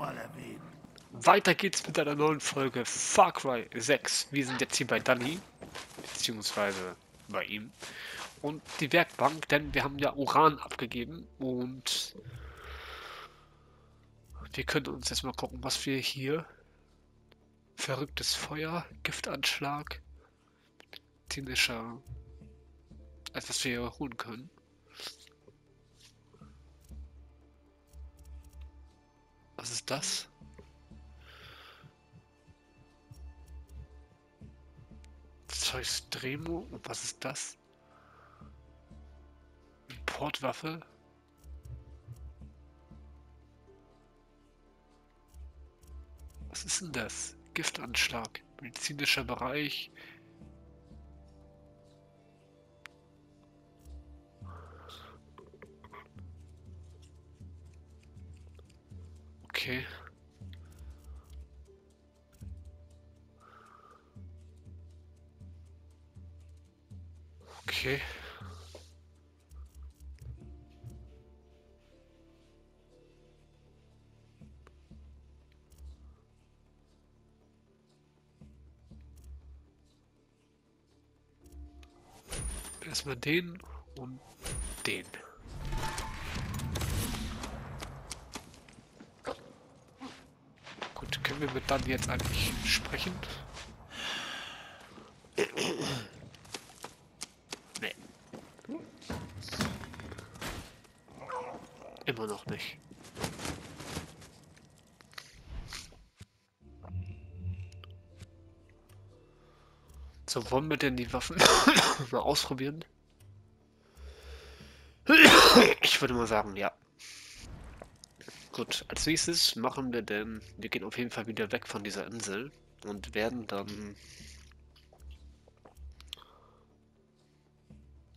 mal erwähnen. Weiter geht's mit einer neuen Folge Far Cry 6. Wir sind jetzt hier bei Danny, beziehungsweise bei ihm. Und die Werkbank, denn wir haben ja Uran abgegeben und wir können uns jetzt mal gucken, was wir hier. Verrücktes Feuer, Giftanschlag, medizinischer, etwas wir hier holen können. Was ist das? Zeus Dremo? Was ist das? Portwaffe? Was ist denn das? Giftanschlag. Medizinischer Bereich. Erstmal den und den. Gut, können wir mit dann jetzt eigentlich sprechen? nee. Immer noch nicht. So, wollen wir denn die Waffen mal ausprobieren? Ich würde mal sagen, ja. Gut, als nächstes machen wir denn, wir gehen auf jeden Fall wieder weg von dieser Insel und werden dann...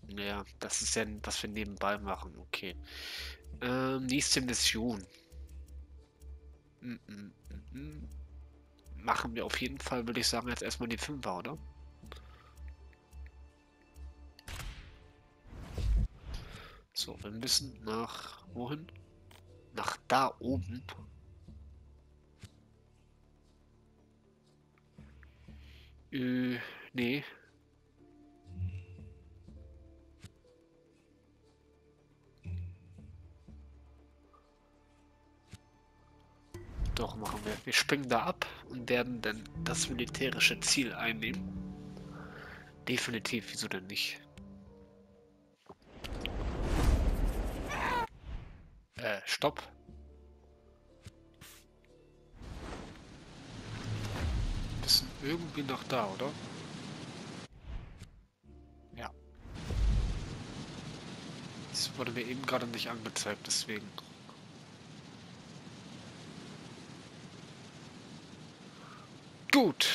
Ja, das ist ja, was wir nebenbei machen, okay. Ähm, nächste Mission. Mm -mm -mm. Machen wir auf jeden Fall, würde ich sagen, jetzt erstmal die Fünfer, oder? So, wir müssen nach... wohin? Nach da oben. Äh, nee. Doch, machen wir. Wir springen da ab und werden dann das militärische Ziel einnehmen. Definitiv, wieso denn nicht? Stopp. Wir sind irgendwie noch da, oder? Ja. Das wurde mir eben gerade nicht angezeigt, deswegen. Gut.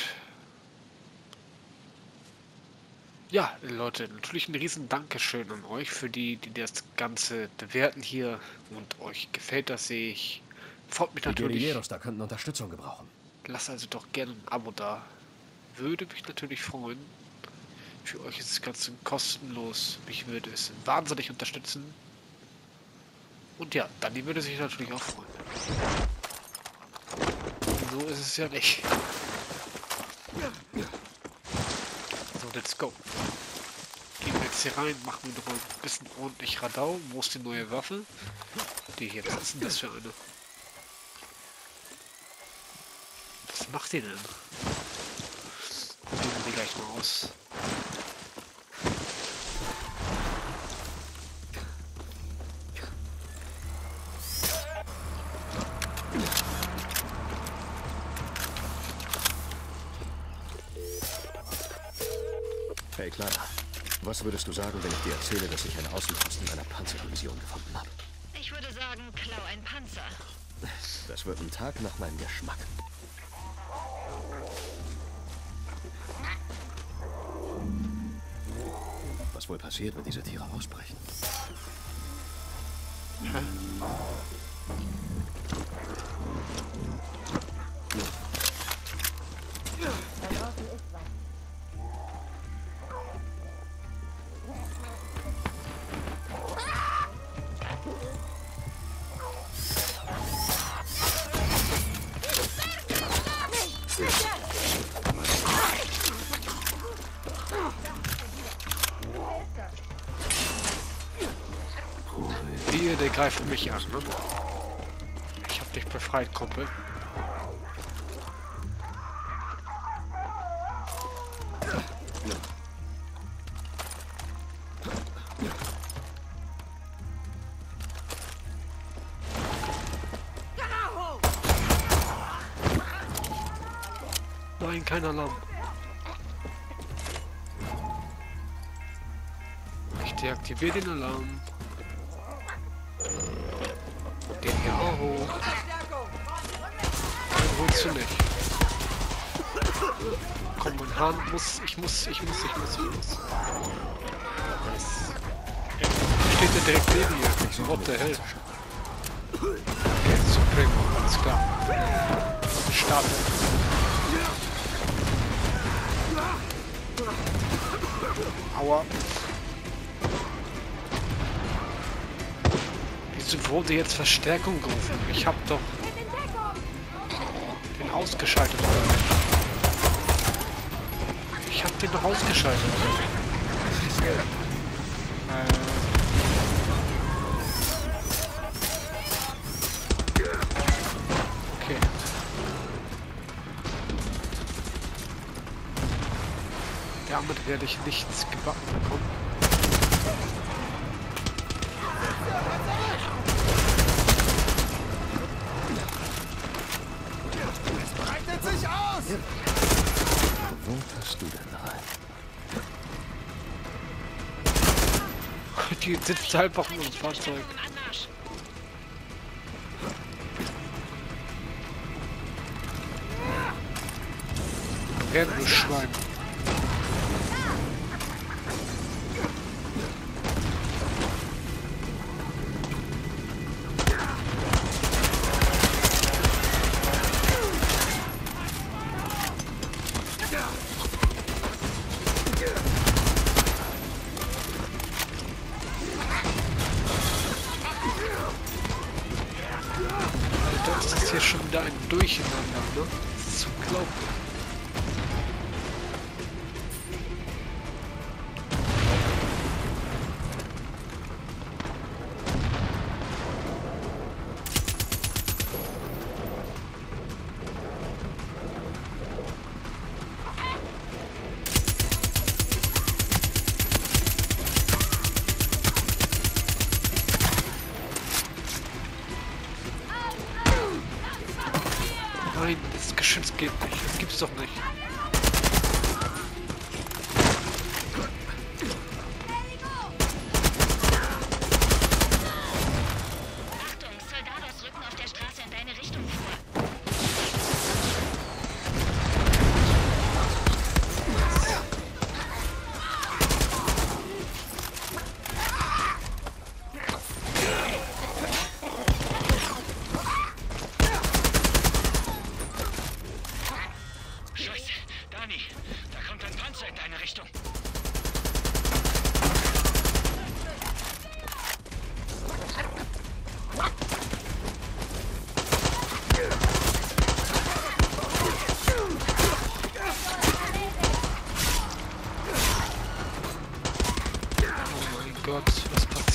Ja, Leute, natürlich ein riesen Dankeschön an euch für die, die das Ganze bewerten hier und euch gefällt das, sehe ich. Freut mich Die natürlich. Guerilleros da könnten Unterstützung gebrauchen. Lasst also doch gerne ein Abo da. Würde mich natürlich freuen. Für euch ist das Ganze kostenlos. Mich würde es wahnsinnig unterstützen. Und ja, Dani würde sich natürlich auch freuen. So ist es ja nicht. So, let's go. Gehen wir jetzt hier rein, machen wir noch ein bisschen ordentlich Radau. Wo ist die neue Waffe? Die hier, was ist denn das für eine? Was macht die denn? Probieren wir die gleich mal aus. würdest du sagen, wenn ich dir erzähle, dass ich einen Außenposten einer Panzerdivision gefunden habe? Ich würde sagen, klau ein Panzer. Das wird ein Tag nach meinem Geschmack. Was wohl passiert, wenn diese Tiere ausbrechen? Hm. Wir, der greift mich an, ne? Ich hab dich befreit, Kumpel. Nein, kein Alarm. Ich deaktiviere den Alarm. Auch. Den holst du nicht. Komm, mein Hahn muss, ich muss, ich muss, ich muss, ich muss. Nice. Steht der direkt neben mir. What the hell? Okay, Supremo, alles klar. Starten. Aua. Wieso wurde jetzt Verstärkung gerufen? Ich hab doch den ausgeschaltet. Ich hab den doch ausgeschaltet. Damit werde ich nichts gebacken bekommen. Aus! Wo passt du denn rein? Die sitzt einfach nur im Fahrzeug. Werden du Schwein.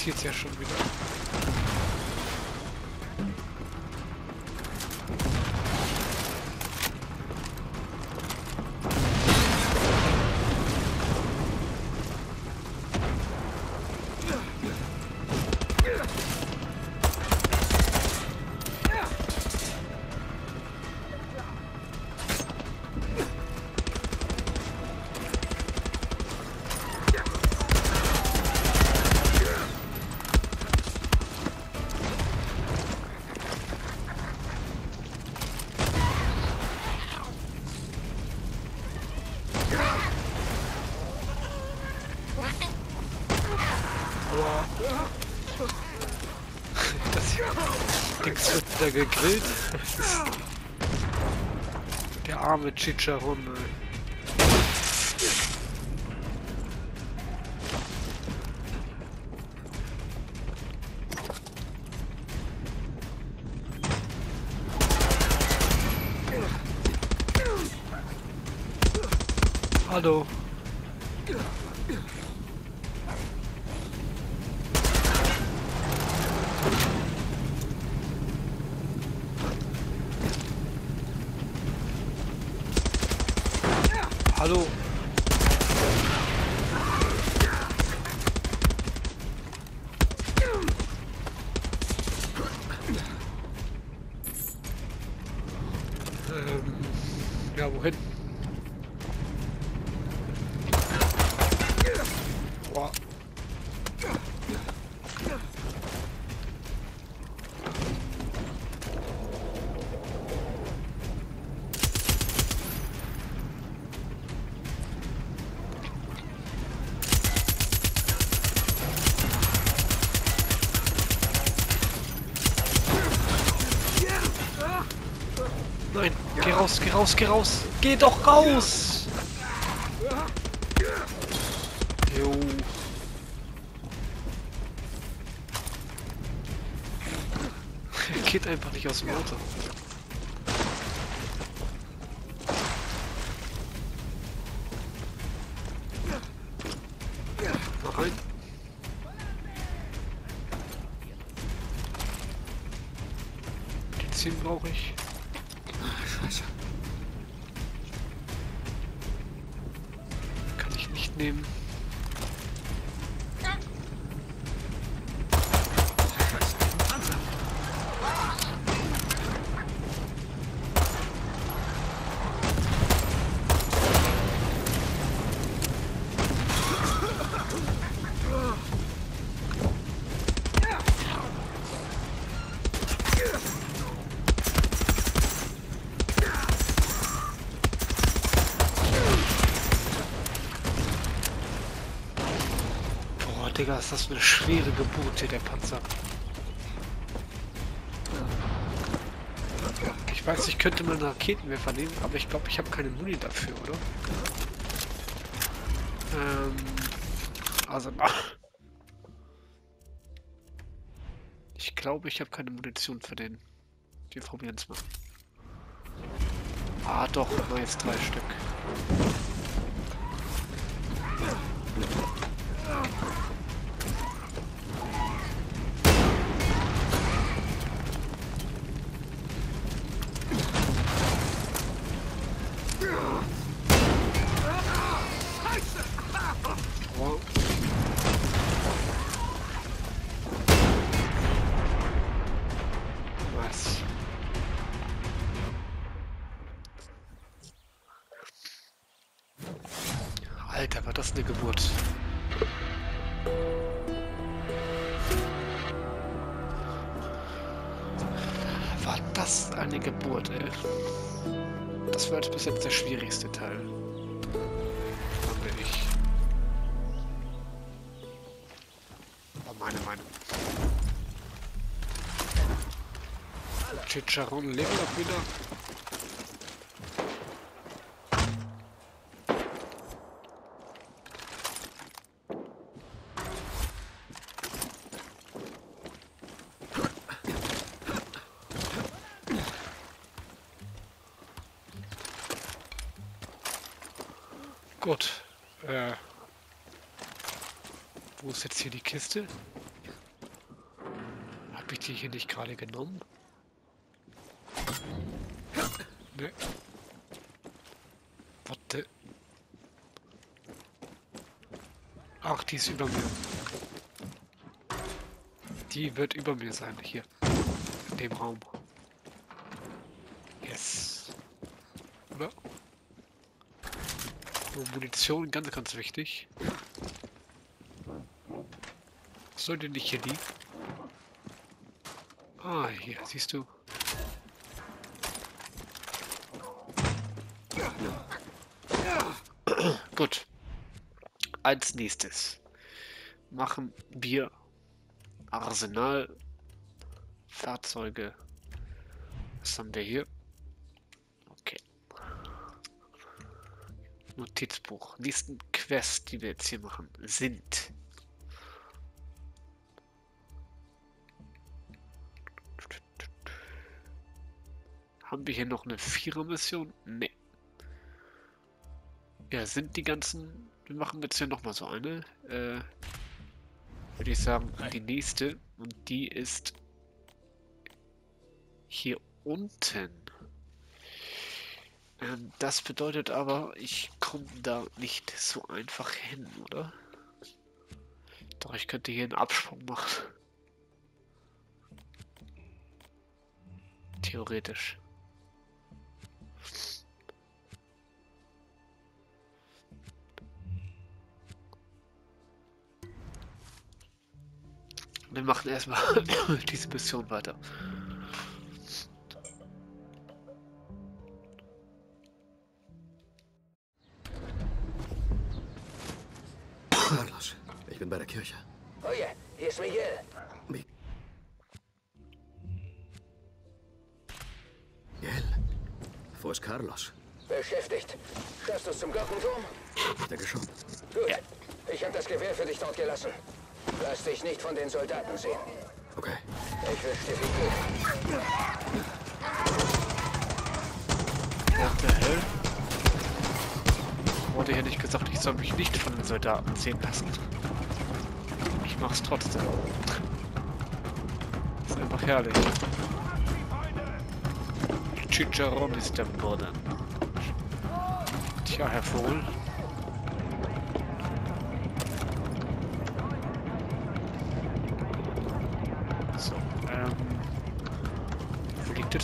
Passiert ja schon wieder? Wieder gegrillt. Der arme Chicharron. Hallo. Hallo. Ähm, Nein, geh raus, geh raus, geh raus. Geh doch raus! Jo. Geht einfach nicht aus dem Auto. Digga, ist das eine schwere Geburt hier, der Panzer. Ich weiß, ich könnte mal einen Raketenwerfer nehmen, aber ich glaube, ich habe keine Muni dafür, oder? Ähm, also, ach. Ich glaube, ich habe keine Munition für den. Wir probieren es mal. Ah, doch, aber jetzt drei Stück. Das eine Geburt, ey. Das war bis jetzt der schwierigste Teil. Fand ich. War meine Meinung. Chicharon lebt doch wieder. Gut. Äh, wo ist jetzt hier die Kiste? Hab ich die hier nicht gerade genommen? Ne. Warte. Ach, die ist über mir. Die wird über mir sein, hier. In dem Raum. Yes. Oder? Munition, ganz, ganz wichtig. Sollte nicht hier liegen. Ah, hier, siehst du. Gut. Als nächstes machen wir Arsenal, Fahrzeuge. Was haben wir hier? Okay. Notizbuch. Nächsten Quest, die wir jetzt hier machen, sind. Haben wir hier noch eine Vierer-Mission? Nee. Ja, sind die ganzen. Wir machen jetzt hier nochmal so eine. Äh, Würde ich sagen, die nächste. Und die ist hier unten. Ähm, das bedeutet aber, ich komme da nicht so einfach hin, oder? Doch, ich könnte hier einen Absprung machen. Theoretisch. Wir machen erstmal diese Mission weiter. Carlos, ich bin bei der Kirche. Oh ja, hier ist Miguel. Miguel? Wo ist Carlos? Beschäftigt. Schaffst du es zum Glockenturm? Ich denke schon. Gut. Ich habe das Gewehr für dich dort gelassen. Lass dich nicht von den Soldaten sehen. Okay. Ich will Steffi What the hell? Wurde hier nicht gesagt, ich soll mich nicht von den Soldaten sehen lassen. Ich mach's trotzdem. ist einfach herrlich. Chicharron ist der Boden. Tja, Herr Vogel.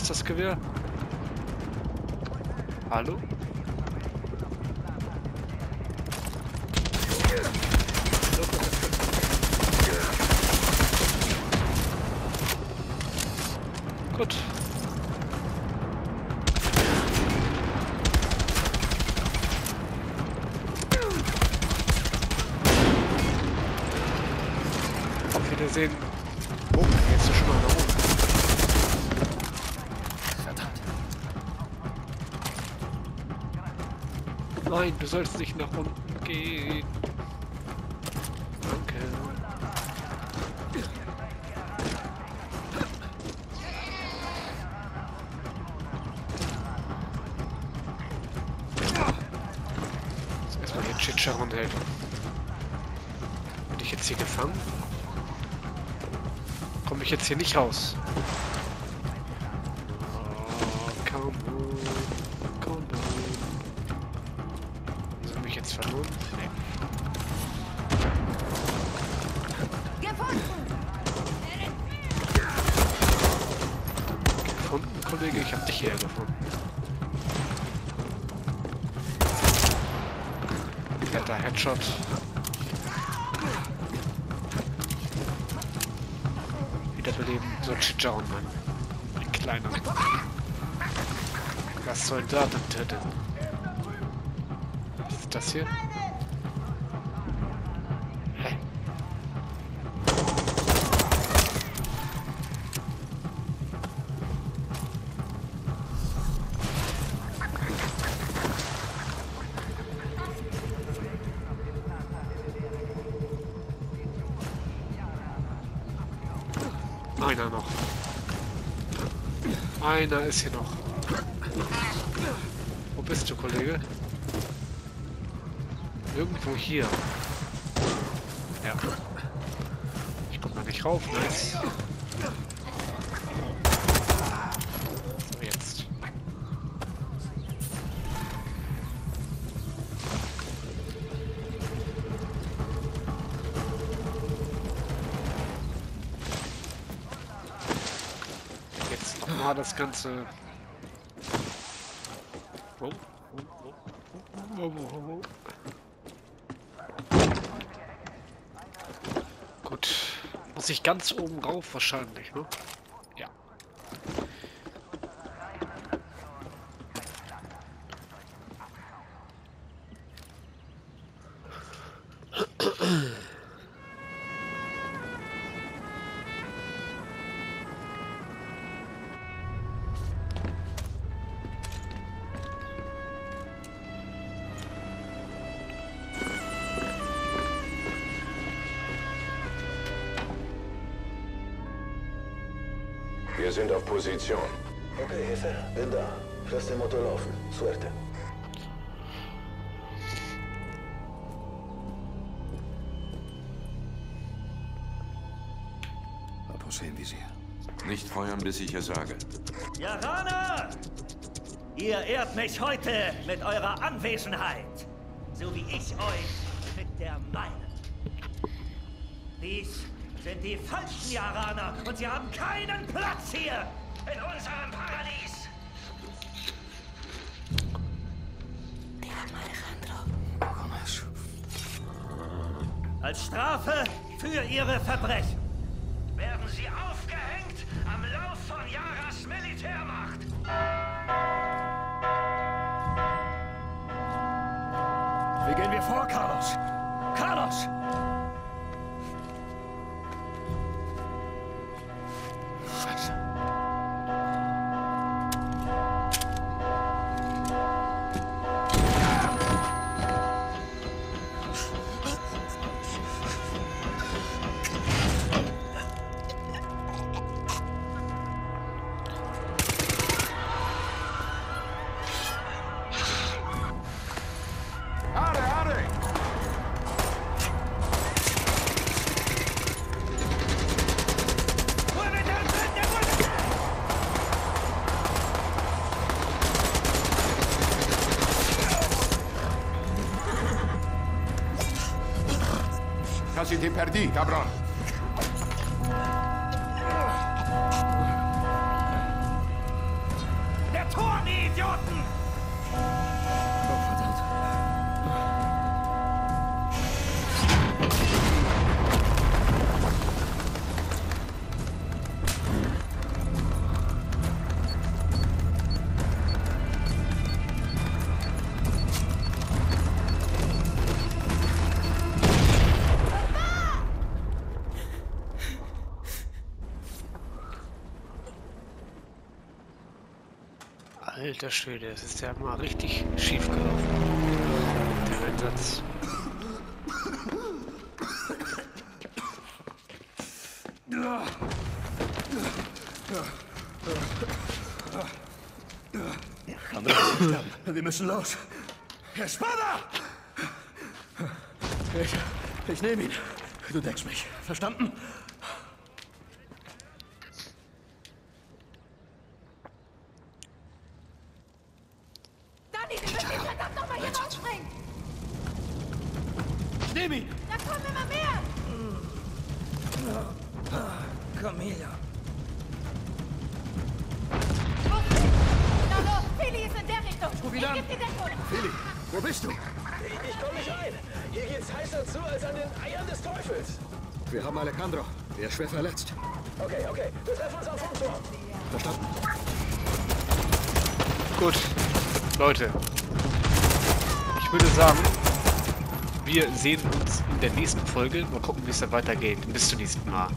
Jetzt das Gewehr? Hallo? Gut. Nein, du sollst nicht nach unten gehen. Danke. Jetzt erstmal hier Chicharon helfen. Bin ich jetzt hier gefangen? Komme ich jetzt hier nicht raus? Jetzt verloren? Nee. Gefunden, Kollege? Ich hab dich hier gefunden. Fetter Headshot. Wiederbeleben. So Chicharon, Mann. Ein kleiner. Was soll da töten? Das hier? Einer noch. Einer ist hier noch. Irgendwo hier. Ja. Ich komm da nicht rauf, nice. Jetzt. Jetzt nochmal das Ganze. Oh, oh, oh, oh, oh, oh, oh. Gut. Muss ich ganz oben rauf wahrscheinlich, ne? Wir sind auf Position. Okay, Hilfe. bin da. Lass den Motor laufen. Suerte. Apos im Visier. Nicht feuern, bis ich es sage. Jarana! Ihr ehrt mich heute mit eurer Anwesenheit. So wie ich euch mit der meinen. Dies sind die falschen Jaraner und sie haben keinen Platz hier in unserem Paradies. Als Strafe für ihre Verbrechen c'était perdu, cabron. Alter Schwede, es ist ja mal richtig schief gelaufen. Der Einsatz. Wir müssen los. Espada! Ich, ich nehme ihn. Du deckst mich. Verstanden? Dani, wir müssen ihn verdammt nochmal hier rausbringen! Ich nehme ihn. Da kommen immer mehr! Komm her. Na los, Fili ist in der Richtung! Ich geb die Deckung! Feli, wo bist du? Ich, ich komme nicht rein. Hier geht's heißer zu als an den Eiern des Teufels. Wir haben Alejandro. Er ist schwer verletzt. Okay, okay. Wir treffen uns am Funkturm. Verstanden? Gut, Leute. Ich würde sagen, wir sehen uns in der nächsten Folge. Mal gucken, wie es dann weitergeht. Bis zum nächsten Mal.